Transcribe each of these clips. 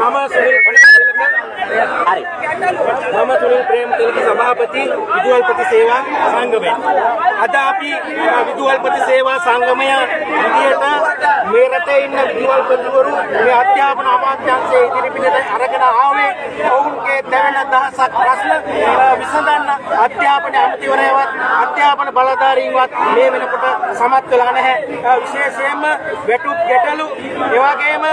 මම සුනිල් හරි. මම සුනිල් ප්‍රේමතිලක සභාපති විදුහල්පති සේවා සංගමය. අද අපි විදුහල්පති සේවා සංගමය විදියට මේ රටේ ඉන්න විදුහල්පතිවරු මේ අධ්‍යාපන අමාත්‍යාංශයේ ඉදිරිපිටට අරගෙන ආවේ. ඔවුන්ගේ දැවෙන දහසක් ප්‍රශ්න විසඳන්න අධ්‍යාපන අමාත්‍යවරයවත් අධ්‍යාපන බලධාරීන්වත් මේ වෙනකොට සමත් වෙලා නැහැ. විශේෂයෙන්ම වැටුප් ගැටලු එවැගේම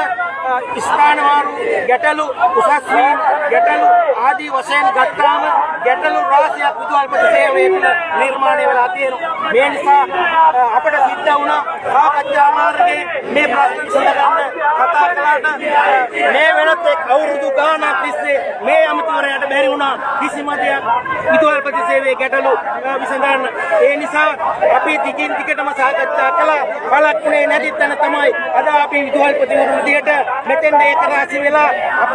ස්ථානවාරු ගැටලු උසස් වීම ගැටලු ආදී වශයෙන් ගත්තාම ගැටලු රාශියක් විදුහල්පති සේවයේ තුළ නිර්මාණය වෙලා තියෙනවා. මේ නිසා අපට සිද්ධ වුණා සාකච්ඡා මාර්ගයේ මේ ප්‍රශ්න විසඳගන්න කතා කළාට මේ වෙනත් එක් අවුරුදු ගාණක් තිස්සේ මේ අමතිවරයාට බැරි වුණා කිසිම දෙයක් විදුහල්පති සේවයේ ගැටලු විසඳන්න. ඒ නිසා අපි දිගින් දිගටම සාකච්ඡා කළා. බලක්ුණේ නැති තැන තමයි අද අපි විදුහල්පතිවරු විදියට මෙතෙන් ඒක රාශි වෙලා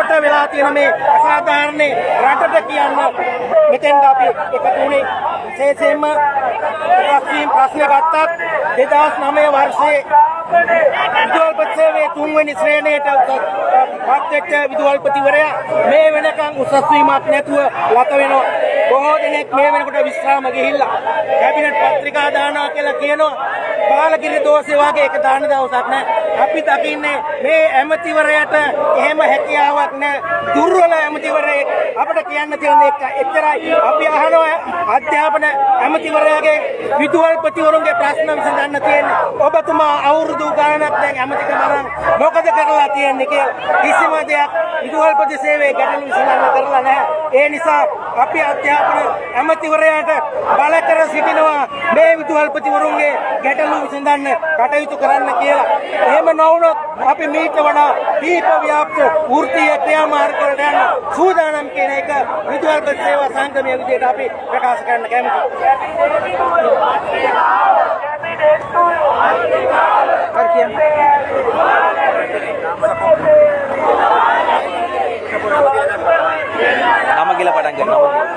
අපට වෙලා තියෙන මේ අසාධාරණ රටට කියන්න මෙතෙන් අපි එකතු වුණේ විශේෂයෙන්ම ප්‍රශ්න ප්‍රශ්න ගත්තත් 2009 වර්ෂයේ විදුහල්පති සේවයේ තුන්වෙනි ශ්‍රේණියට පත්වෙච්ච විදුහල්පතිවරයා මේ වෙනකන් උසස් වීමක් නැතුව ලත වෙනවා. බොහෝ දෙනෙක් මේ වෙනකොට විශ්‍රාම ගිහිල්ලා කැබිනට් පත්‍රිකා දානවා කියලා කියනවා. බාලගිරි දෝෂේ වගේ එක දාන දවසක් නැහැ. අපි දකින්නේ මේ ඇමතිවරයාට එහෙම හැකියාවක් නැහැ. දුර්වල ඇමතිවරයෙක් අපිට කියන්න තියෙන එක එච්චරයි. අපි අහනවා අධ්‍යාපන ඇමතිවරයාගේ විදුහල්පතිවරුන්ගේ ප්‍රශ්න විසඳන්න තියෙන්නේ. ඔබතුමා අවුරුදු ගණනක් දැන් ඇමතිකම අරන් මොකද කරලා තියෙන්නේ කියලා කිසිම දෙයක් විදුහල්පති සේවයේ ගැටලු විසඳන්න කරලා නැහැ. ඒ නිසා අපි අධ්‍යාපන ඇමතිවරයාට බල කර සිටිනවා මේ විදුහල්පතිවරුන්ගේ ගැටලු විසඳන්න කටයුතු කරන්න කියලා. එහෙම නොවුනොත් අපි මීට වඩා දීප ව්‍යාප්ත වෘත්තීය ක්‍රියාමාර්ගවලට යන සූදානම් කියන එක විදුහල්පති සේවා සංගමයේ විදිහට අපි ප්‍රකාශ කරන්න කැමතියි. හරි කියන්න. නම කියලා පටන් ගන්නවා.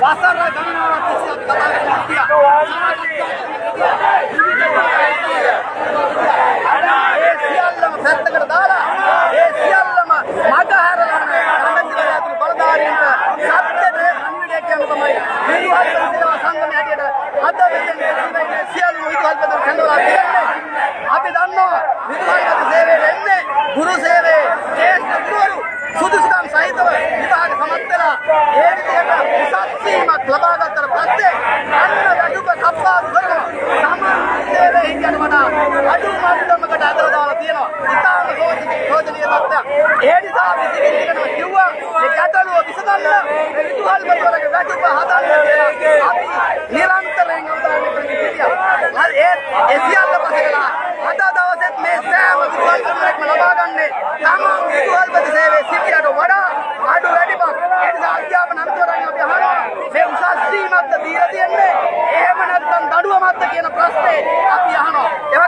වසර ගණනාවක් තිස්සේ අපි කතා කරලා හිටියා. ඒ සියල්ලම පැත්තකට දාලා ඒ සියල්ලම මග හැරලා කමිටුවේ ඇතුළු බලධාරීන්ට සත්‍යයට අන්විඩය කියන්න තමයි විදුහල් සේවා සංගමය හැටියට අද මෙතන ඉන්නේ සියලුම විදුහල්පති කැඳවලා තියෙන්නේ අපි දන්නවා විදුහල්පති සේවයට එන්නේ ගුරු සේවයේ ජේෂ්ඨ ගුරුවරු සුදුසුකම් සහිතව විභාග සමත් වෙලා ඒ විදිහට උසස් වීමක් ලබා ගත්තට පස්සේ අන්න රජුක කප්පාදු කරනවා සමාන සේවයේ හිටියට වඩා අඩු මට්ටමකට අදලා දාලා තියෙනවා ඉතාම සෝචනීය තත්ත්වයක් ඒ නිසා අපි සිවිලිකටම කිව්වා මේ ගැටලුව විසඳන්න විදුහල්පතිවරගේ වැටුප හදන්න කියලා අපි නිරන්තරයෙන් අවධානය කරගෙන සිටියා හරි ඒ ඒ සියල්ල පසෙකලා අද දවසෙත් මේ සෑම විදුහල්පතිවරයෙක්ම ලබා ගන්නේ තමන් විදුහල්පති සේවයේ සිටියට වඩා අඩු වැඩිමක් ඒ නිසා අධ්‍යාපන අමාත්‍යවරයන් අපි අහනවා මේ උසස් වීමක්ද දීලා තියන්නේ එහෙම නැත්නම් දඩුවමක්ද කියන ප්‍රශ්නේ අපි අහනවා ඒ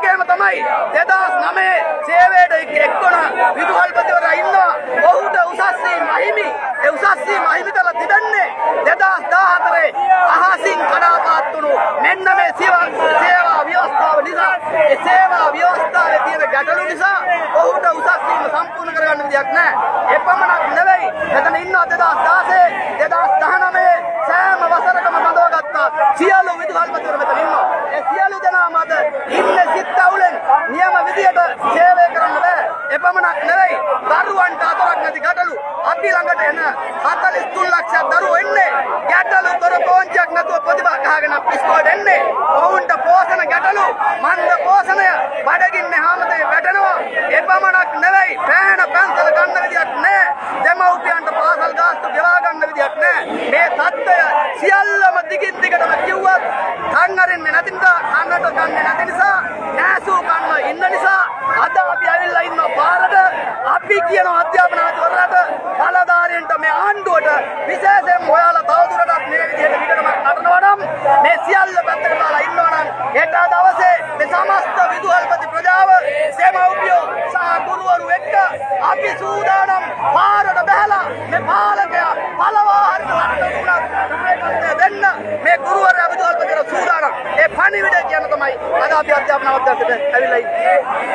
වගේම තමයි 2009 සේවයට එක්වන විදුහල්පතිවරයා ඉන්නවා. ඔහුට උසස් වීම අහිමි ඒ උසස් වීම අහිමි කරලා තිබෙන්නේ 2014 අහසින් කඩාපාත් වුණු මෙන්න මේ සේවා සේවා ව්‍යවස්ථාව නිසා. ඒ සේවා ව්‍යවස්ථාවේ තියෙන ගැටලු නිසා ඔහුට උසස් වීම සම්පූර්ණ කරගන්න විදියක් නැහැ. ඒ පමණක් නෙවෙයි මෙතන ඉන්නවා 2016 Ano? not now, I will like.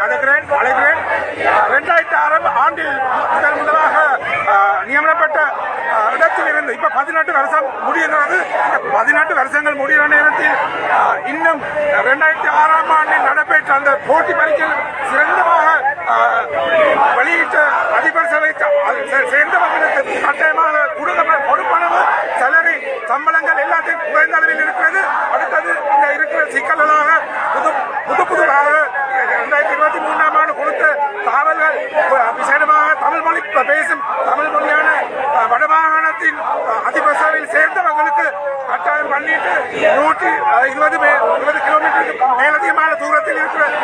அழைக்கிறேன் அழைக்கிறேன் இரண்டாயிரத்தி ஆறாம் ஆண்டில் முதல் முதலாக நியமனப்பட்ட இடத்தில் இருந்து இப்ப பதினெட்டு வருஷம் முடிகிறது இந்த பதினெட்டு வருஷங்கள் முடிகிற நேரத்தில் இன்னும் இரண்டாயிரத்தி ஆறாம் ஆண்டில் நடைபெற்ற அந்த போட்டி பரிசில் சிறந்தமாக வெளியிட்ட அதிபர் சிலை சேர்ந்த மக்களுக்கு கட்டாயம் Margaret.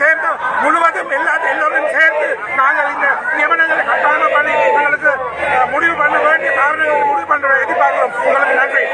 சேர்ந்து முழுவதும் எல்லா எல்லோரும் சேர்ந்து நாங்கள் இந்த நியமனங்களை கட்டாயமா பண்ணி எங்களுக்கு முடிவு பண்ண வேண்டிய காரணங்களை முடிவு பண்ற எதிர்பார்க்கிறோம். உங்களுக்கு நன்றி.